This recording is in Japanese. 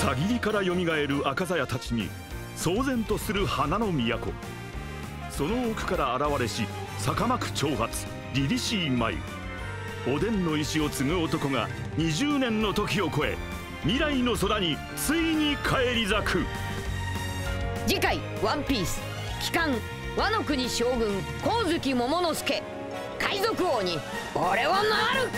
さぎりからよみがえる赤鞘たちに騒然とする花の都。その奥から現れし坂幕挑発凛々しい眉。おでんの石を継ぐ男が20年の時を超え未来の空についに返り咲く。次回「ワンピース帰還和の国将軍光月桃之助海賊王に俺はなる。